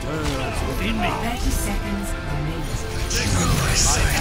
stirs within me. 30 seconds remaining. I have